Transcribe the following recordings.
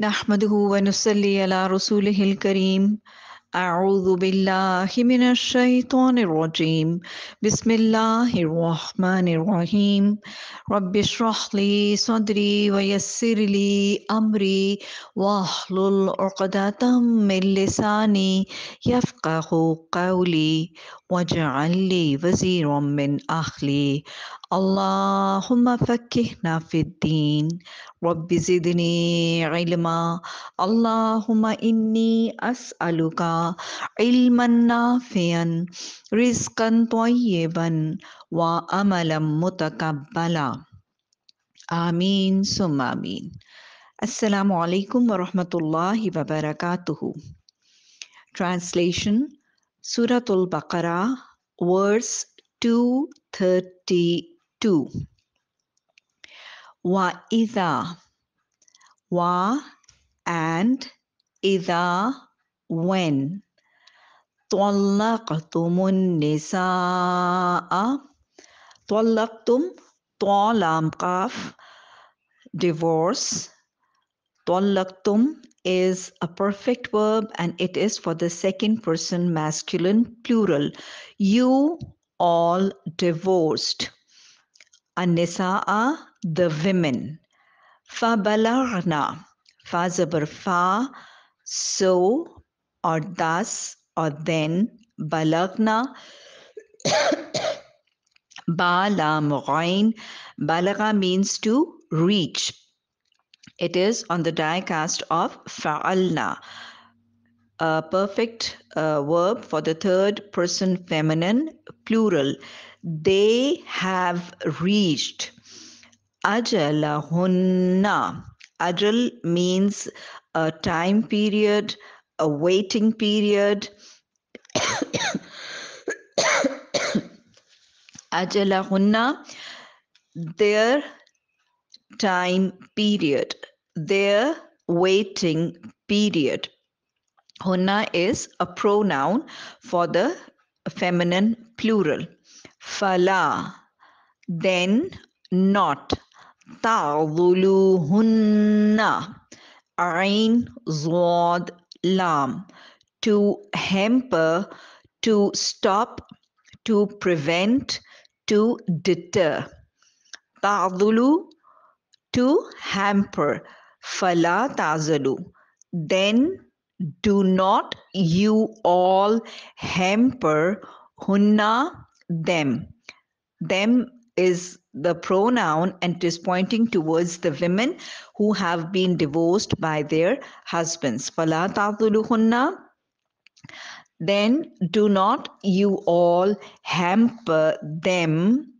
نحمده ونصلي على رسوله الكريم. أعوذ بالله من الشيطان الرجيم. بسم الله الرحمن الرحيم. رب اشرح لي صدري ويسر لي أمري واحلل عقدة من لساني يفقه قولي واجعل لي وزيرا من أهلي. اللهم فكهنا في الدين. رب زدني علما. اللهم إني أسألك علما نافعا رزقا طيبا وأملا متقبلا. آمين ثم آمين. السلام عليكم ورحمة الله وبركاته. Translation Surah Al-Baqarah verse 232 Wa idha wa and idha when طلقتم النساء طلقتم طالام قاف divorce طلقتم is a perfect verb and it is for the second person masculine plural you all divorced Anisa'a, the women. Fabalarna, fa zabar fa, so or thus or then. Balagna, ba la. Balaga means to reach. It is on the diacast of fa'alna a perfect uh, verb for the third person feminine plural they have reached ajalahunna. Ajal means a time period a waiting period. Ajalahunna their time period their waiting period. Hunna is a pronoun for the feminine plural fala. Then not. Ta'dhuluhunna. Ain zod lam. To hamper to stop to prevent to deter. Ta'dhulu to hamper. Fala ta'zalu. Then do not you all hamper hunna them. Them is the pronoun and is pointing towards the women who have been divorced by their husbands. Then do not you all hamper them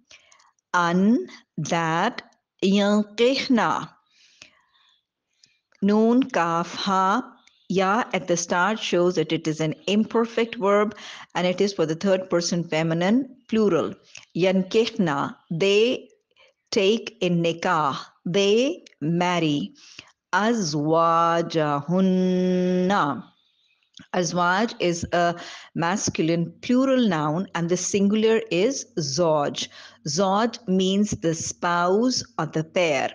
un that yanqihna. Noon kaf ha ya at the start shows that it is an imperfect verb and it is for the third person feminine plural yankihna they take in nikah they marry azwajahunna Azwaj is a masculine plural noun and the singular is Zoj. Zoj means the spouse or the pair.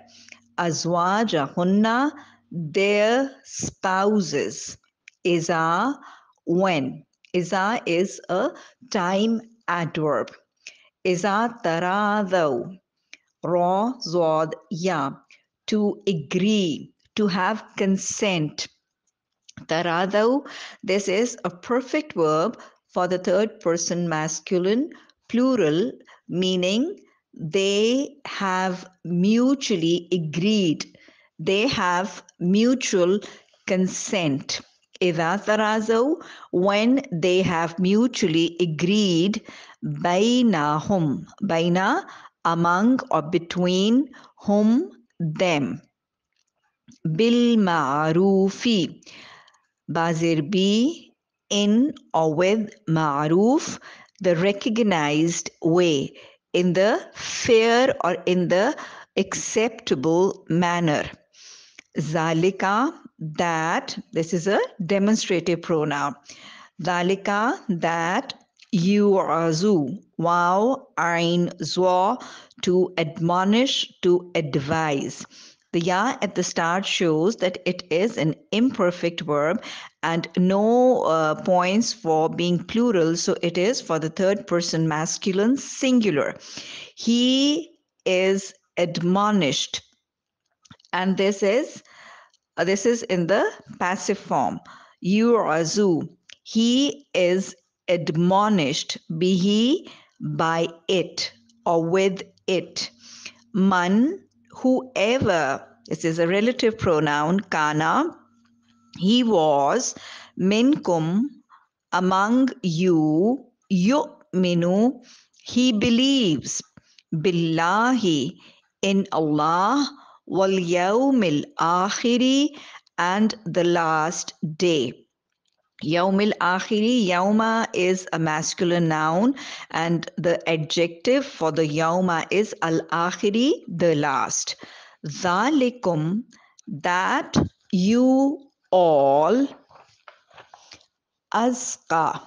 Azwajahunna, their spouses. Iza, when. Iza is a time adverb. Iza taradhaw. Ra, zod, ya. To agree, to have consent. Taradau, this is a perfect verb for the third person masculine plural, meaning they have mutually agreed, they have mutual consent. Tarazau, when they have mutually agreed, bainahum, baina, among or between whom, them. Bil ma'rufi, Bazir be in or with ma'ruf, the recognized way, in the fair or in the acceptable manner. Zalika, that, this is a demonstrative pronoun. Zalika, that, yu'azu, wow, ain, zwa, to admonish, to advise. The ya at the start shows that it is an imperfect verb and no uh, points for being plural. So it is for the third person masculine singular. He is admonished. And this is uh, this is in the passive form. Yu'azu. He is admonished. Be he by it or with it. Man, whoever, this is a relative pronoun, kana, he was minkum among you, yu'minu, he believes, billahi, in Allah, wal yawmil and the last day. Yaumil akhiri, yauma is a masculine noun, and the adjective for the yauma is al akhiri, the last. Zalikum, that you all azka.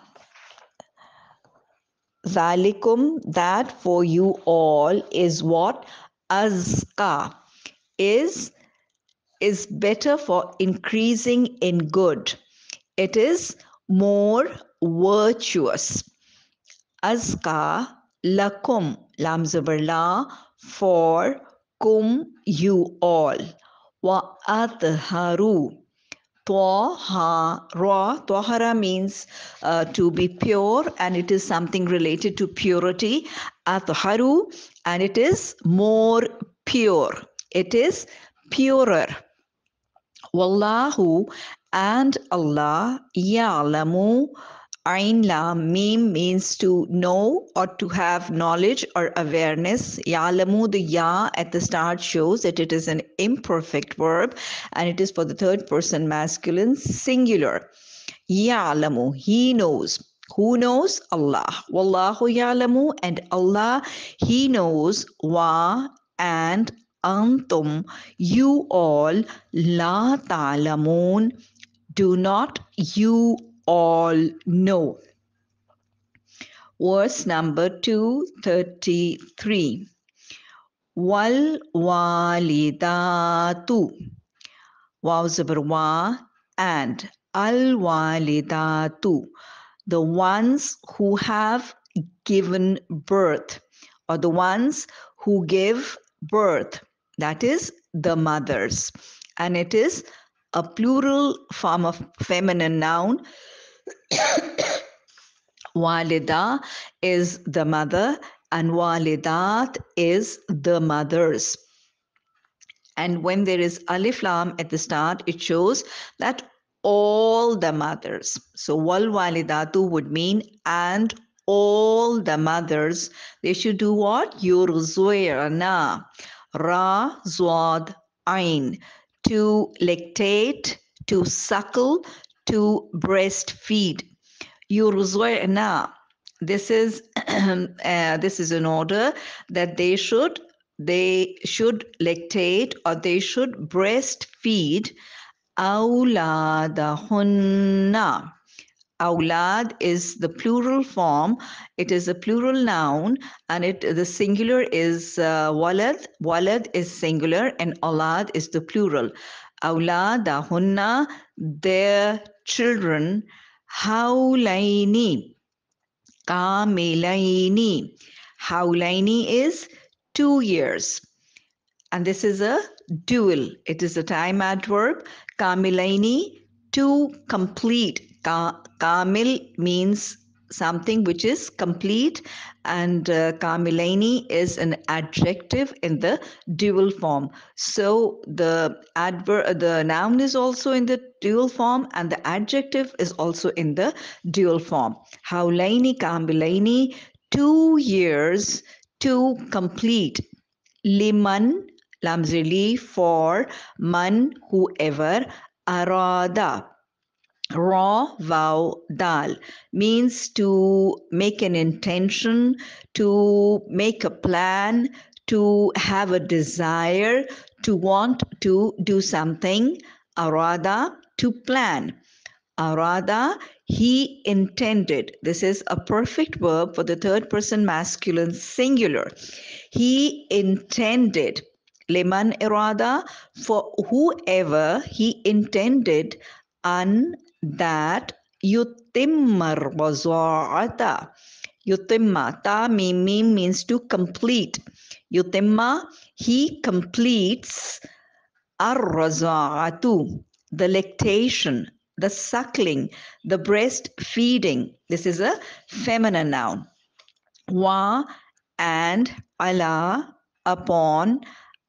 Zalikum, that for you all is what? Azka is is better for increasing in good. It is more virtuous. Azka lakum lam la for kum you all. Wa adharu Twahara. Twahara means uh, to be pure and it is something related to purity. Atharu and it is more pure. It is purer. Wallahu and Allah ya'lamu Ain Lam Mim means to know or to have knowledge or awareness. Ya'lamu, the ya at the start shows that it is an imperfect verb and it is for the third person masculine singular. Ya'lamu, he knows. Who knows? Allah. Wallahu ya'lamu and Allah, he knows wa and antum, you all, la ta'lamun, do not you all know. Verse number 233. Wal walidatu. Waw wa and al walidatu. The ones who have given birth or the ones who give birth. That is the mothers. And it is a plural form of feminine noun Walida is the mother and walidat is the mothers. And when there is alif lam at the start, it shows that all the mothers. So wal walidatu would mean and all the mothers. They should do what? Yurzuirna. Ra zwad ain. To lactate, to suckle, to breastfeed. Yurzu'na. This is uh, this is an order that they should they should lactate or they should breastfeed awladahunna. Aulad is the plural form. It is a plural noun, and it the singular is uh, walad. Walad is singular, and aulad is the plural. Auladahunna, their children haulaini kamilaini haulaini is two years and this is a dual it is a time adverb kamilaini to complete Ka- kamil means something which is complete and uh, kamilani is an adjective in the dual form. So the adverb the noun is also in the dual form and the adjective is also in the dual form. Haulaini kamilani 2 years to complete. Liman lamzili for man whoever arada raw vow dal means to make an intention to make a plan to have a desire to want to do something. Arada to plan. Arada he intended. This is a perfect verb for the third person masculine singular. He intended. Liman irada for whoever he intended an that yutimmar raza'ata yutimma ta mim means to complete. Yutimma he completes ar-raza'atu the lactation the suckling the breast feeding. this is a feminine noun. Wa and ala upon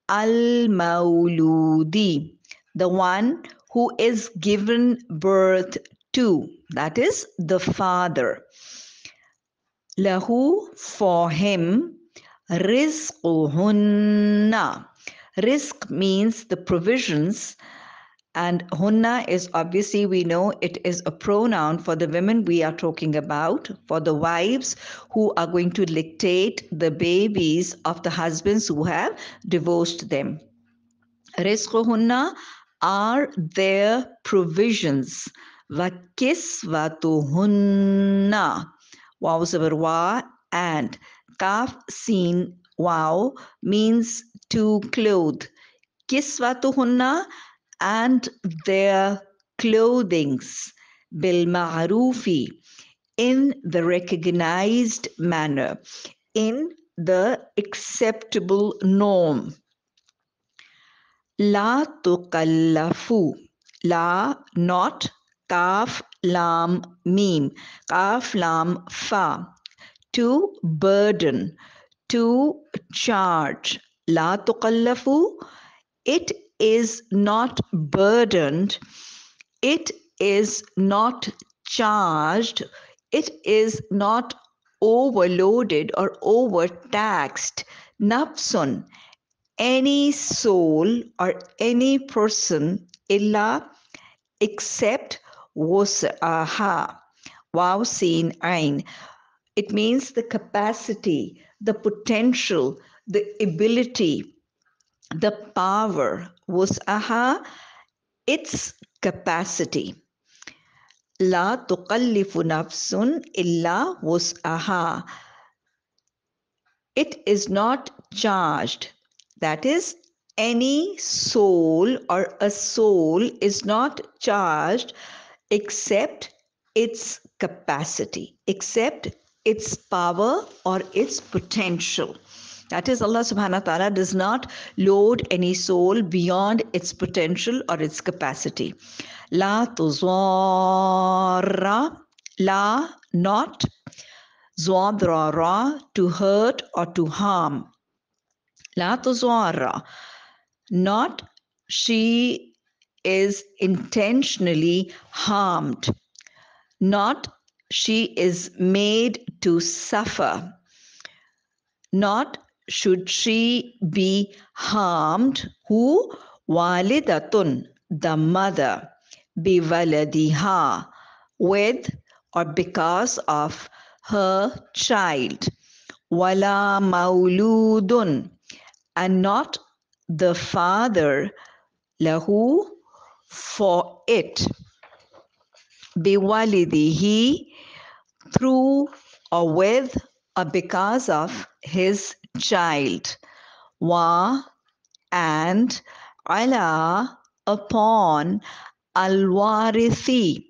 al mauludi the one who is given birth to that is the father lahu for him rizquhunna rizq means the provisions and hunna is obviously, we know it is a pronoun for the women we are talking about, for the wives who are going to lactate the babies of the husbands who have divorced them. Rizquhunna are their provisions. Vakisvatuhunna. Wow wa and kaf seen wow means to clothe. Kisvatuhunna and their clothings bil ma'rufi in the recognized manner in the acceptable norm la tuqallafu la not kaf lam mim kaf lam fa to burden to charge. la tuqallafu it is not burdened, it is not charged, it is not overloaded or overtaxed. Nafsun, any soul or any person, illa except aha, wow seen ain. It means the capacity, the potential, the ability the power was aha its capacity la tuqallifu nafsun illa aha. it is not charged that is any soul or a soul is not charged except its capacity except its power or its potential that is, Allah subhanahu wa ta'ala does not load any soul beyond its potential or its capacity. La tuzara, la, not, zwadrara, to hurt or to harm. Not she is intentionally harmed, not she is made to suffer, not should she be harmed? Who? Walidatun, the mother, biwaladiha, with or because of her child. Wala mauludun, and not the father, lahu, for it. Biwalidihi, through or with or because of his child. Wa and ala upon al-warithi.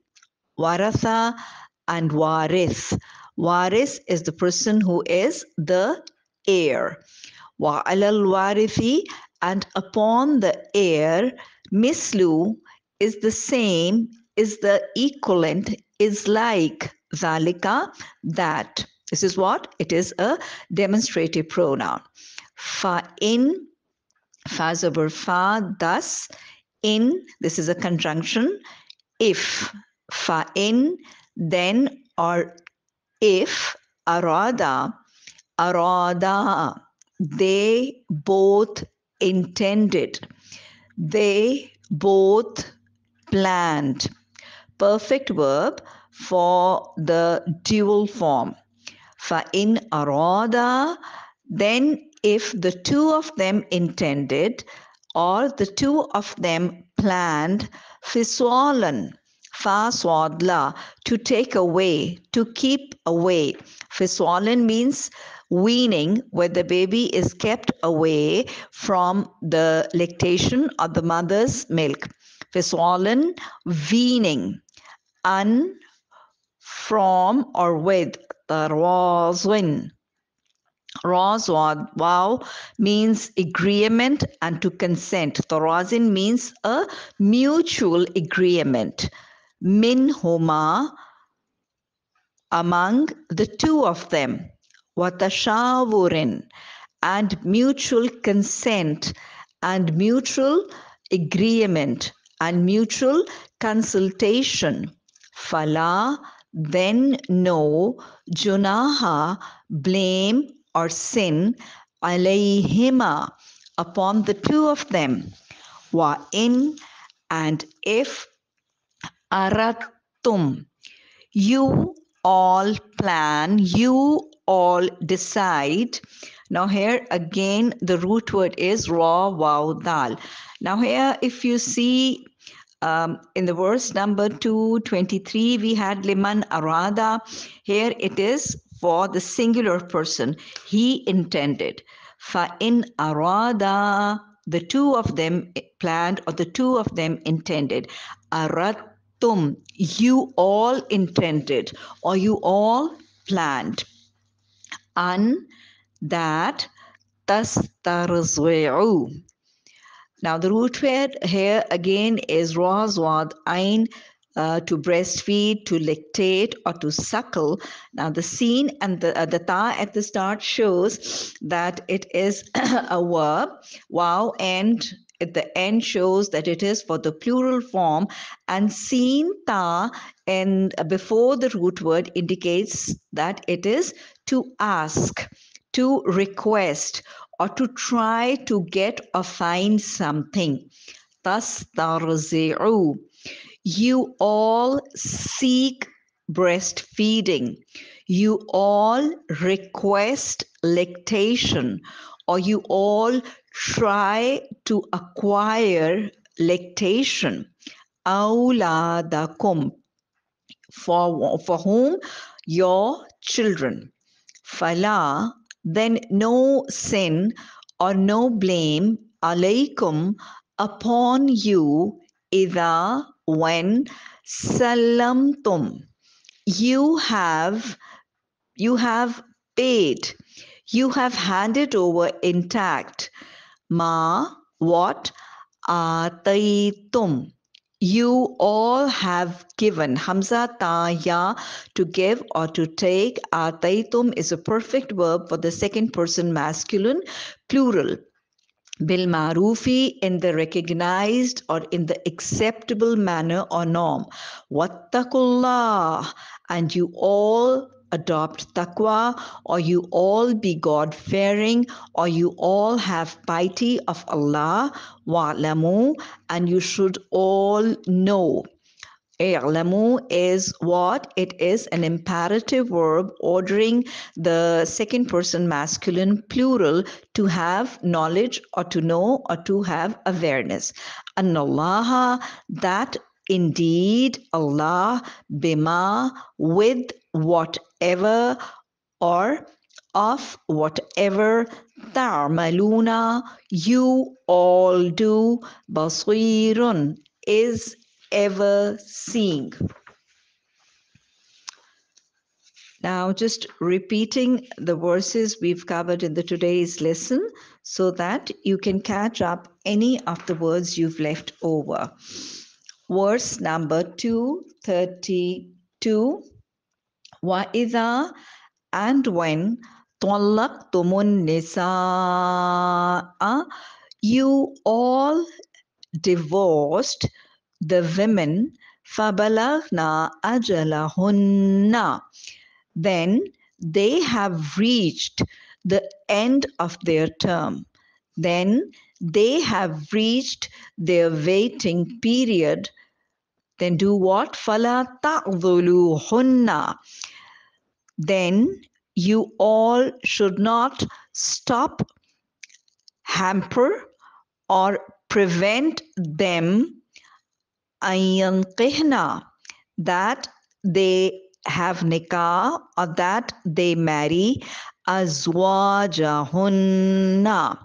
Waratha and waris. Waris is the person who is the heir. Alal warithi and upon the heir, mislu is the same, is the equivalent, is like zalika, that. This is what? It is a demonstrative pronoun. Fa in, fa fa, thus, in, this is a conjunction. If, fa in, then, or if, arada, arada, they both intended, they both planned. Perfect verb for the dual form. In arada, then if the two of them intended or the two of them planned fiswalan faswadla to take away to keep away. Fiswalan means weaning where the baby is kept away from the lactation of the mother's milk. Fisolan, weaning. Un, from or with. Tarawazwin. Razwad, wow, means agreement and to consent. Tarazin means a mutual agreement. Min huma, among the two of them. Watashawurin, and mutual consent and mutual agreement and mutual consultation. Fala, then no, junaha, blame or sin, alayhima, upon the two of them. Wa in, and if aratum, you all plan, you all decide. Now, here again, the root word is ra, wow, dal. Now, here, if you see um, in the verse number 223, we had liman arada. Here it is for the singular person. He intended. Fa in arada, the two of them planned or the two of them intended. Aratum, you all intended or you all planned. An that tastarzi'u now, the root word here again is razwad ain uh, to breastfeed, to lactate, or to suckle. Now, the scene and the, uh, the ta at the start shows that it is a verb. Wow, and at the end shows that it is for the plural form. And seen ta and before the root word indicates that it is to ask, to request, or to try to get or find something. Tastarzi'u. You all seek breastfeeding. You all request lactation or you all try to acquire lactation. Auladakum. For, for whom? Your children. Fala then no sin or no blame alaykum upon you either when salamtum you have you have paid. You have handed over intact. Ma what? Ataitum you all have given. Hamza ta to give or to take. Ataitum is a perfect verb for the second person masculine plural. Bil marufi in the recognized or in the acceptable manner or norm. Wattakullah and you all adopt taqwa, or you all be God fearing, or you all have piety of Allah, wa'lamu, and you should all know. I'lamu is what? It is an imperative verb ordering the second person masculine plural to have knowledge or to know or to have awareness. Anallaha, that indeed Allah bima with whatever or of whatever ta'maluna you all do basirun is ever seeing. Now just repeating the verses we've covered in the today's lesson so that you can catch up any of the words you've left over verse number 232 وَإِذَا and when طَلَّقْتُمُ النِّسَاءَ you all divorced the women فَبَلَغْنَا أَجَلَهُنَّ then they have reached the end of their term then they have reached their waiting period, then do what? Fala ta'dhuluhunna. Then you all should not stop, hamper, or prevent them that they have nikah or that they marry azwajahunna,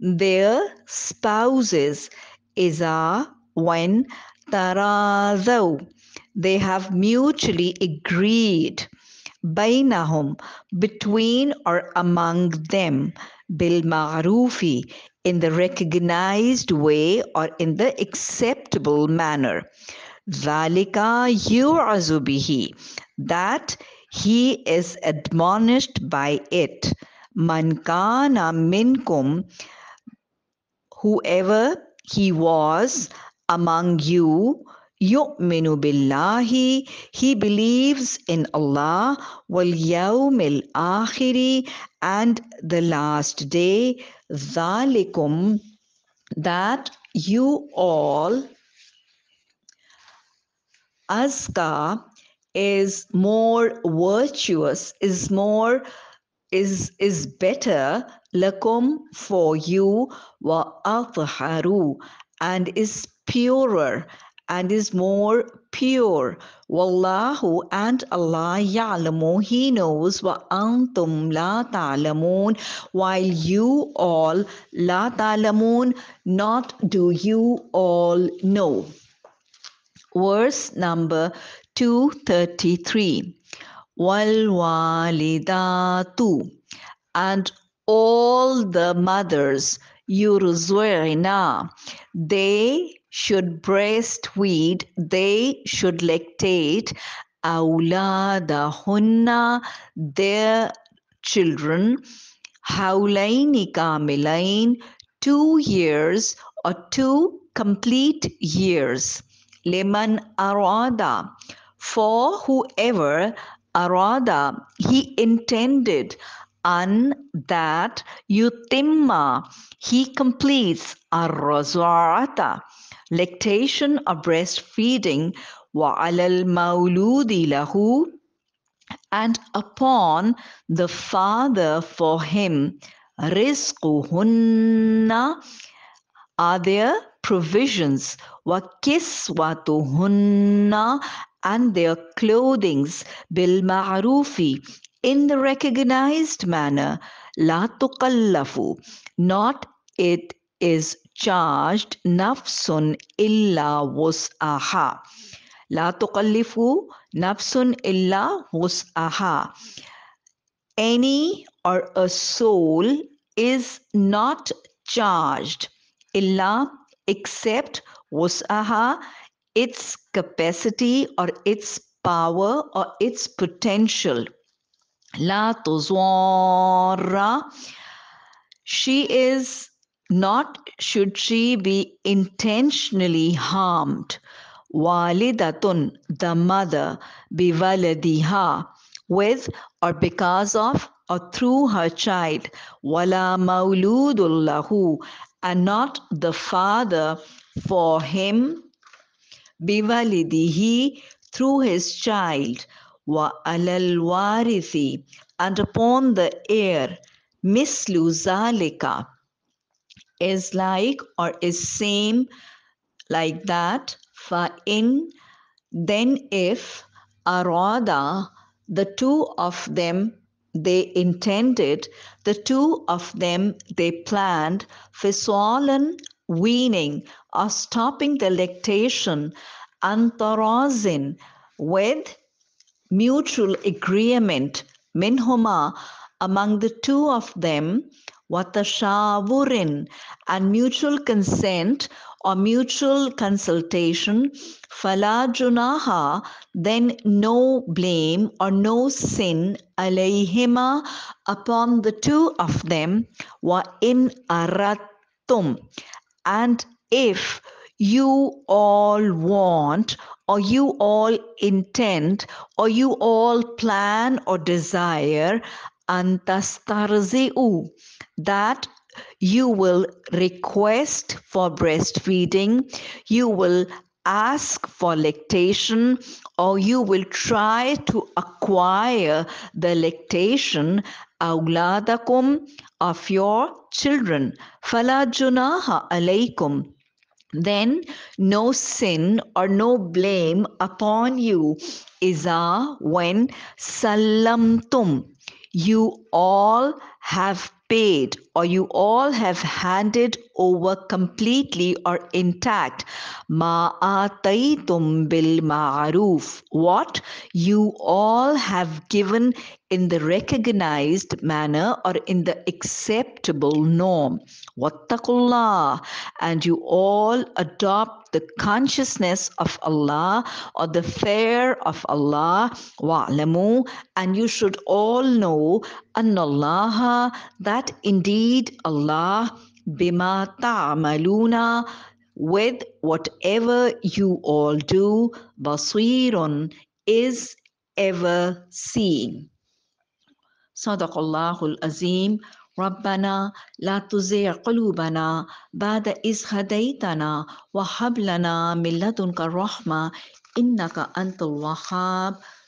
their spouses, iza when taradhaw, they have mutually agreed bainahum between or among them bil ma'rufi in the recognized way or in the acceptable manner Zalika yu'azu bihi. That he is admonished by it. Man kana minkum, whoever he was among you, yu'minu billahi, he believes in Allah, wal yawmil akhiri, and the last day, zalikum, that you all Azka is more virtuous, is more is is better lakum for you wa atharu and is purer and is more pure. Wallahu and allah ya'lamu he knows wa antum la ta'lamun while you all la ta'lamun not do you all know verse number 233 walidatu and all the mothers yurzwina they should breastfeed they should lactate auladahunna their children haulaini kamilain two years or two complete years liman arada. For whoever arada he intended an that yutimma he completes arrazata lactation or breastfeeding wa alal mauludi lahu and upon the father for him rizquhunna are there provisions wa kiswatuhunna and their clothings bil ma'rufi in the recognized manner. La tukallafu not it is charged nafsun illa wus'aha. La tukallifu nafsun illa wus'aha. Any or a soul is not charged illa except wus'aha its capacity or its power or its potential. La tuzwarra she is not should she be intentionally harmed? Walidatun the mother biwaladiha with or because of or through her child. Wala mauludullahu and not the father for him. Biwalidihi through his child wa alal warithi and upon the heir mislu zalika is like or is same like that. Fa in then if arada the two of them they intended the two of them they planned fisalan weaning or stopping the lactation antarazin with mutual agreement minhuma among the two of them watashawurin and mutual consent or mutual consultation fala junaha then no blame or no sin alayhima upon the two of them wa in aratum. And if you all want or you all intend or you all plan or desire antastarzi'u that you will request for breastfeeding. You will ask for lactation or you will try to acquire the lactation auladakum of your children. Fala junaha alaykum. Then no sin or no blame upon you iza when salamtum you all have paid or you all have handed over completely or intact. Ma bil ma'ruf what you all have given in the recognized manner or in the acceptable norm. Wattaqullah and you all adopt the consciousness of Allah or the fear of Allah. Wa'lamu. And you should all know annallaha that indeed Allah bima ta'maluna with whatever you all do basirun is ever seeing صدق الله العظيم ربنا لا تزغ قلوبنا بعد إذ هديتنا وهب لنا من لدنك الرحمة إنك أنت الوهاب